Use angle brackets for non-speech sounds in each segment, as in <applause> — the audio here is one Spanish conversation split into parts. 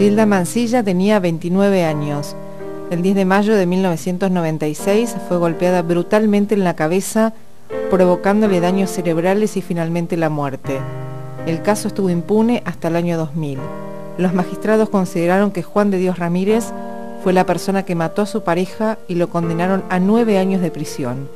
Gilda Mancilla tenía 29 años. El 10 de mayo de 1996 fue golpeada brutalmente en la cabeza, provocándole daños cerebrales y finalmente la muerte. El caso estuvo impune hasta el año 2000. Los magistrados consideraron que Juan de Dios Ramírez fue la persona que mató a su pareja y lo condenaron a nueve años de prisión.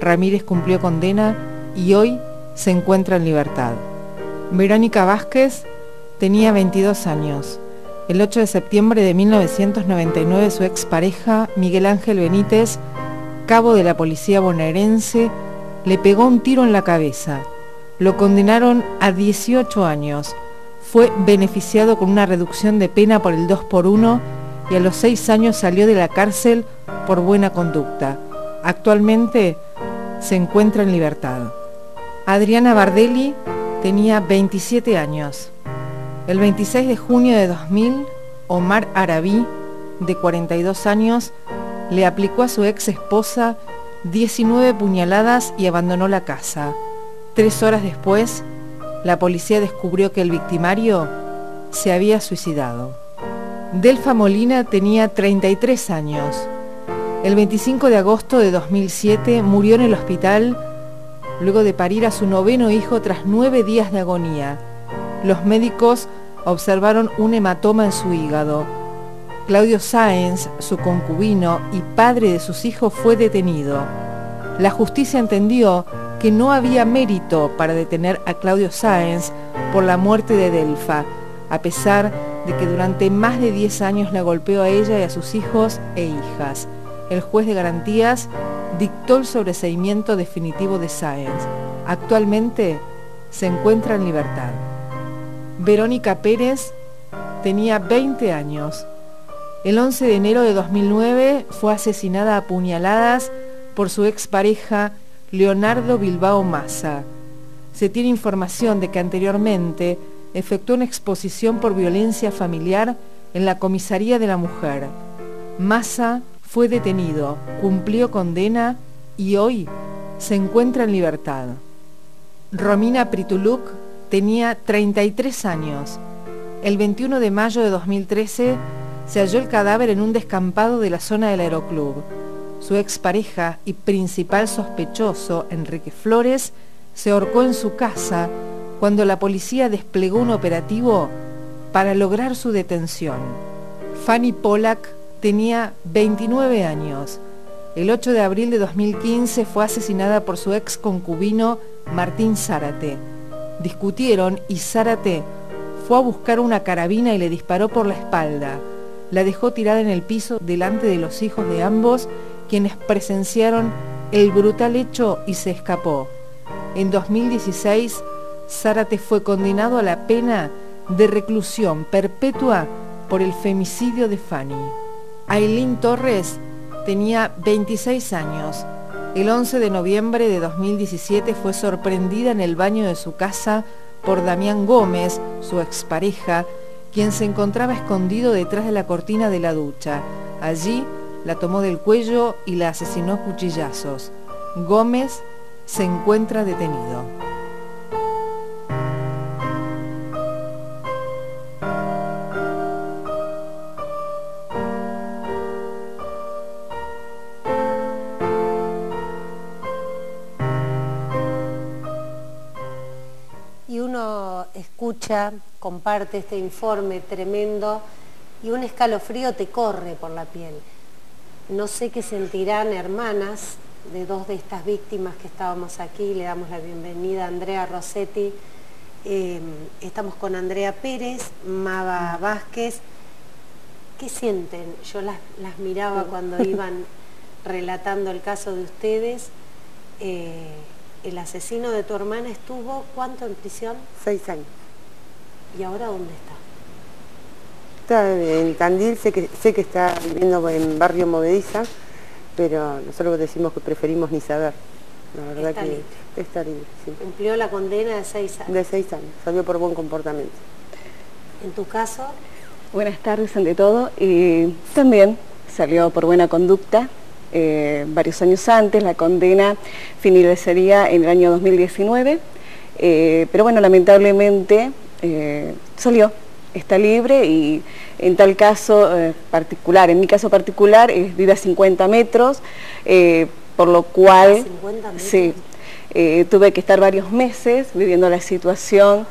Ramírez cumplió condena y hoy se encuentra en libertad. Verónica Vázquez tenía 22 años. El 8 de septiembre de 1999 su expareja, Miguel Ángel Benítez, cabo de la policía bonaerense, le pegó un tiro en la cabeza. Lo condenaron a 18 años. Fue beneficiado con una reducción de pena por el 2 por 1 y a los 6 años salió de la cárcel por buena conducta. Actualmente se encuentra en libertad. Adriana Bardelli tenía 27 años. El 26 de junio de 2000, Omar Arabí, de 42 años, le aplicó a su ex esposa 19 puñaladas y abandonó la casa. Tres horas después, la policía descubrió que el victimario se había suicidado. Delfa Molina tenía 33 años. El 25 de agosto de 2007 murió en el hospital luego de parir a su noveno hijo tras nueve días de agonía. Los médicos observaron un hematoma en su hígado. Claudio Sáenz, su concubino y padre de sus hijos, fue detenido. La justicia entendió que no había mérito para detener a Claudio Sáenz por la muerte de Delfa, a pesar de que durante más de 10 años la golpeó a ella y a sus hijos e hijas. El juez de garantías dictó el sobreseimiento definitivo de Sáenz. Actualmente se encuentra en libertad. Verónica Pérez tenía 20 años. El 11 de enero de 2009 fue asesinada a puñaladas por su expareja Leonardo Bilbao Massa. Se tiene información de que anteriormente efectuó una exposición por violencia familiar en la comisaría de la mujer. Massa fue detenido, cumplió condena y hoy se encuentra en libertad. Romina Prituluk tenía 33 años. El 21 de mayo de 2013 se halló el cadáver en un descampado de la zona del aeroclub. Su expareja y principal sospechoso, Enrique Flores, se ahorcó en su casa cuando la policía desplegó un operativo para lograr su detención. Fanny Pollack tenía 29 años. El 8 de abril de 2015 fue asesinada por su ex concubino Martín Zárate. Discutieron y Zárate fue a buscar una carabina y le disparó por la espalda. La dejó tirada en el piso delante de los hijos de ambos, quienes presenciaron el brutal hecho y se escapó. En 2016, Zárate fue condenado a la pena de reclusión perpetua por el femicidio de Fanny. Aileen Torres tenía 26 años. El 11 de noviembre de 2017 fue sorprendida en el baño de su casa por Damián Gómez, su expareja, quien se encontraba escondido detrás de la cortina de la ducha. Allí la tomó del cuello y la asesinó a cuchillazos. Gómez se encuentra detenido. Escucha, comparte este informe tremendo y un escalofrío te corre por la piel. No sé qué sentirán hermanas de dos de estas víctimas que estábamos aquí. Le damos la bienvenida a Andrea Rossetti. Eh, estamos con Andrea Pérez, Mava Vázquez. ¿Qué sienten? Yo las, miraba cuando <laughs> iban relatando el caso de ustedes. Eh, el asesino de tu hermana estuvo, ¿cuánto en prisión? Seis años. ¿Y ahora dónde está? Está en Tandil, sé que, sé que está viviendo en barrio Movediza, pero nosotros decimos que preferimos ni saber. La verdad está que libre. está libre. Sí. Cumplió la condena de seis años. De seis años, salió por buen comportamiento. ¿En tu caso? Buenas tardes ante todo. Y también salió por buena conducta. Eh, varios años antes, la condena finalizaría en el año 2019, eh, pero bueno, lamentablemente eh, salió, está libre y en tal caso particular, en mi caso particular, vive a 50 metros, por lo cual 50 metros? sí, tuve que estar varios meses viviendo la situación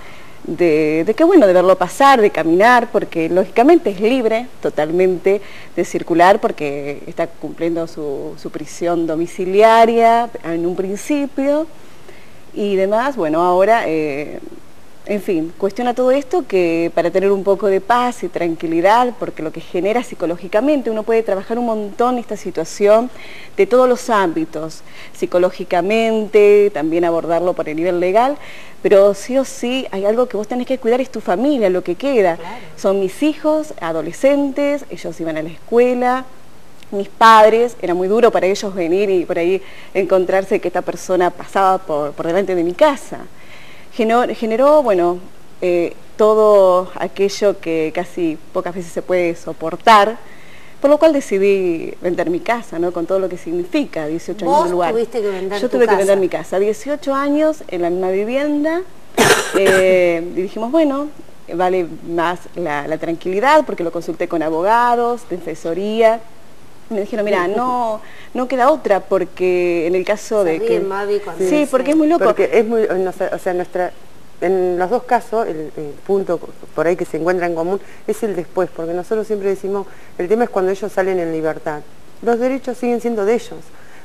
de, de que bueno, de verlo pasar, de caminar, porque lógicamente es libre totalmente de circular porque está cumpliendo su, su prisión domiciliaria en un principio. Y demás, bueno, ahora en fin, cuestiona todo esto que para tener un poco de paz y tranquilidad, porque lo que genera psicológicamente, uno puede trabajar un montón esta situación de todos los ámbitos, psicológicamente, también abordarlo por el nivel legal, pero sí o sí hay algo que vos tenés que cuidar, es tu familia, lo que queda. Son mis hijos, adolescentes, ellos iban a la escuela, mis padres, era muy duro para ellos venir y por ahí encontrarse que esta persona pasaba por, por delante de mi casa generó, bueno, eh, todo aquello que casi pocas veces se puede soportar, por lo cual decidí vender mi casa, ¿no? Con todo lo que significa, 18 años en lugar. tuviste que vender Yo tuve que vender mi casa, 18 años en la misma vivienda, <coughs> eh, y dijimos, bueno, vale más la, la, tranquilidad, porque lo consulté con abogados, defensoría, me dijeron, mira, no, no queda otra, porque en el caso de que... sí, porque es muy loco. Porque es muy, o sea, nuestra, en los dos casos, el, punto por ahí que se encuentra en común es el después, porque nosotros siempre decimos, el tema es cuando ellos salen en libertad. Los derechos siguen siendo de ellos,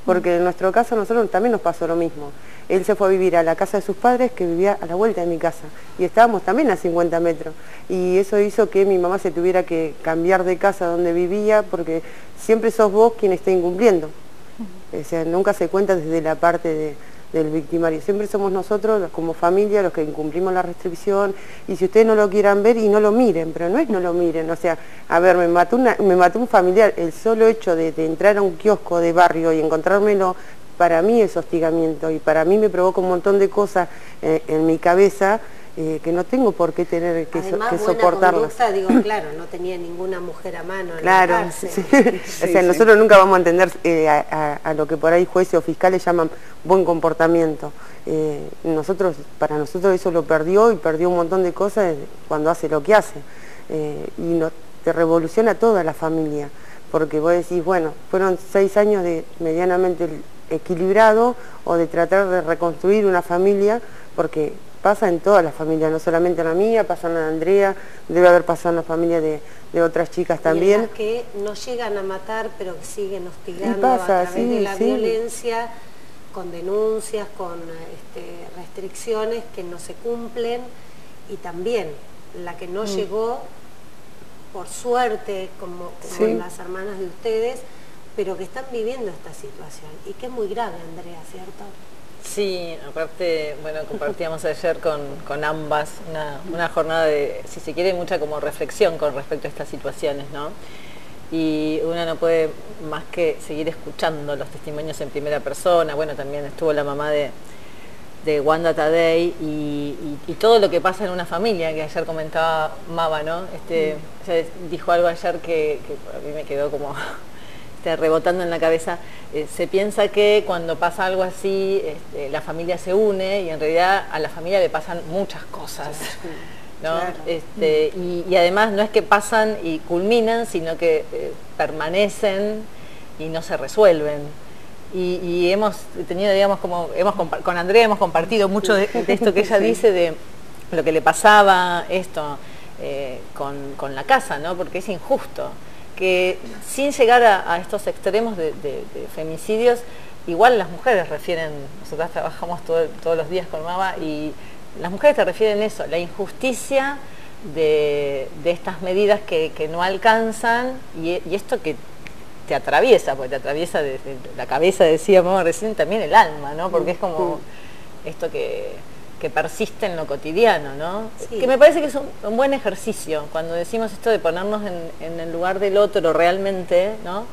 porque en nuestro caso a nosotros también nos pasó lo mismo. Él se fue a vivir a la casa de sus padres, que vivía a la vuelta de mi casa, y estábamos también a 50 metros. Y eso hizo que mi mamá se tuviera que cambiar de casa donde vivía, porque siempre sos vos quien está incumpliendo. O sea, nunca se cuenta desde la parte del victimario. Siempre somos nosotros como familia los que incumplimos la restricción y si ustedes no lo quieran ver y no lo miren, pero no es no lo miren, o sea, a ver, me mató, me mató un familiar, el solo hecho de, entrar a un kiosco de barrio y encontrármelo, para mí es hostigamiento y para mí me provoca un montón de cosas eh, en mi cabeza eh, que no tengo por qué tener que, Además, que soportarlas. digo, <clears throat> claro, no tenía ninguna mujer a mano. claro, <laughs> o sea, nosotros nunca vamos a entender eh, a, lo que por ahí jueces o fiscales llaman buen comportamiento. Eh, nosotros, para nosotros eso lo perdió y perdió un montón de cosas cuando hace lo que hace. y no, te revoluciona toda la familia, porque vos decís, bueno, fueron seis años de medianamente equilibrado o de tratar de reconstruir una familia, porque pasa en todas las familias, no solamente en la mía, pasa en la de Andrea, debe haber pasado en la familia de, otras chicas también. Y que no llegan a matar, pero que siguen hostigando a través de la violencia, con denuncias, con este, restricciones que no se cumplen, y también la que no mm. llegó, por suerte, como, las hermanas de ustedes, pero que están viviendo esta situación, y que es muy grave, Andrea, ¿cierto? Sí, aparte, bueno, compartíamos ayer con, ambas una, jornada de, si se quiere, mucha como reflexión con respecto a estas situaciones, ¿no? Y uno no puede más que seguir escuchando los testimonios en primera persona. Bueno, también estuvo la mamá de, Wanda Tadei y, todo lo que pasa en una familia, que ayer comentaba Maba, ¿no? Este, mm. dijo algo ayer que, que a mí me quedó como rebotando en la cabeza, eh, se piensa que cuando pasa algo así, este, la familia se une y en realidad a la familia le pasan muchas cosas. Este, y, además no es que pasan y culminan, sino que eh, permanecen y no se resuelven. Y, hemos tenido, digamos, como hemos con Andrea hemos compartido mucho de, esto que ella <laughs> dice, de lo que le pasaba esto eh, con, con la casa, ¿no? Porque es injusto que sin llegar a, estos extremos de, femicidios, igual las mujeres refieren, nosotras trabajamos todos los días con Mama y las mujeres te refieren eso, la injusticia de, estas medidas que, no alcanzan y, esto que te atraviesa, porque te atraviesa desde la cabeza, decíamos recién, también el alma, ¿no? Porque es como esto que que persiste en lo cotidiano, ¿no? Que me parece que es un, buen ejercicio cuando decimos esto de ponernos en, el lugar del otro realmente, ¿no?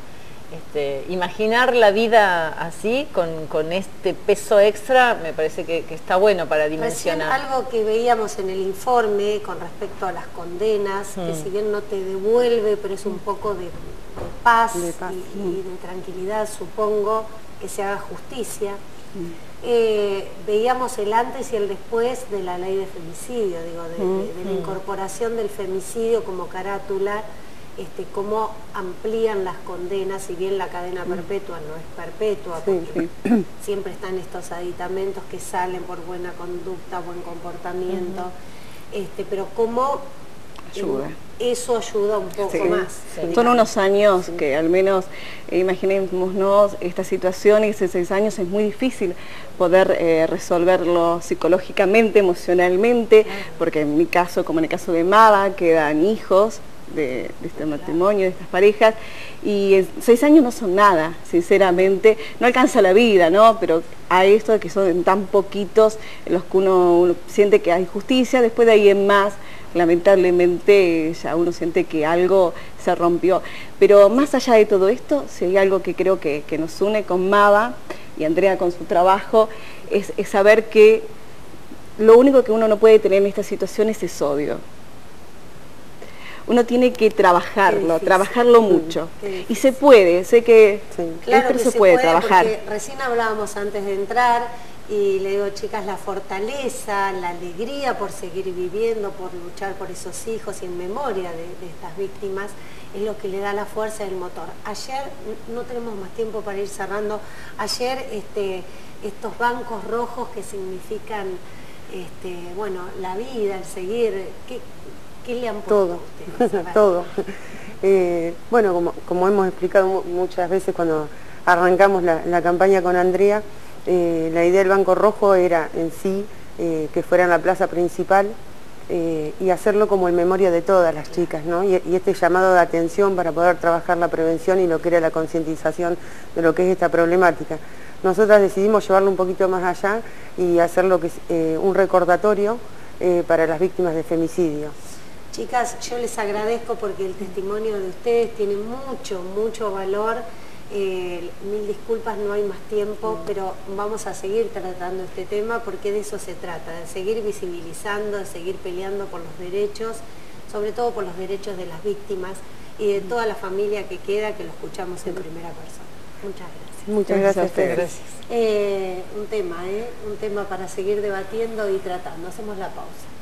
Este, imaginar la vida así, con, este peso extra, me parece que, está bueno para dimensionar. algo que veíamos en el informe con respecto a las condenas, que mm. si bien no te devuelve, pero es un poco de, paz, y, de tranquilidad, supongo, que se haga justicia. Eh, veíamos el antes y el después de la ley de femicidio, digo, de, la incorporación del femicidio como carátula, este, cómo amplían las condenas, si bien la cadena perpetua no es perpetua, porque <coughs> siempre están estos aditamentos que salen por buena conducta, buen comportamiento, este, pero cómo eso ayuda un poco más. Son unos años que al menos, eh, imaginémonos esta situación y seis años es muy difícil poder eh, resolverlo psicológicamente, emocionalmente, porque en mi caso, como en el caso de Mava, quedan hijos, de, este matrimonio, de estas parejas, y seis años no son nada, sinceramente, no alcanza la vida, ¿no? Pero a esto de que son tan poquitos los que uno siente que hay justicia, después de ahí en más lamentablemente ya uno siente que algo se rompió. Pero más allá de todo esto, si hay algo que creo que, nos une con Mava y Andrea con su trabajo, es, saber que lo único que uno no puede tener en esta situación es ese odio. Uno tiene que trabajarlo, trabajarlo mucho. Y se puede, sé que, claro se, puede, trabajar. Recién hablábamos antes de entrar y le digo, chicas, la fortaleza, la alegría por seguir viviendo, por luchar por esos hijos y en memoria de, estas víctimas, es lo que le da la fuerza del motor. Ayer, no tenemos más tiempo para ir cerrando, ayer este, estos bancos rojos que significan, este, bueno, la vida, el seguir, ¿qué, le han puesto todo, a <laughs> ustedes? todo. <laughs> Eh, bueno, como, como, hemos explicado muchas veces cuando arrancamos la campaña con Andrea, eh, la idea del Banco Rojo era en sí eh, que fuera en la plaza principal eh, y hacerlo como en memoria de todas las chicas, ¿no? y, este llamado de atención para poder trabajar la prevención y lo que era la concientización de lo que es esta problemática. Nosotras decidimos llevarlo un poquito más allá y hacer lo que es un recordatorio para las víctimas de femicidio. Chicas, yo les agradezco porque el testimonio de ustedes tiene mucho, mucho valor eh, mil disculpas, no hay más tiempo, pero vamos a seguir tratando este tema porque de eso se trata, de seguir visibilizando, de seguir peleando por los derechos, sobre todo por los derechos de las víctimas y de toda la familia que queda, que lo escuchamos en primera persona. Muchas gracias. Muchas gracias. gracias. Eh, un tema, ¿eh? un tema para seguir debatiendo y tratando. Hacemos la pausa.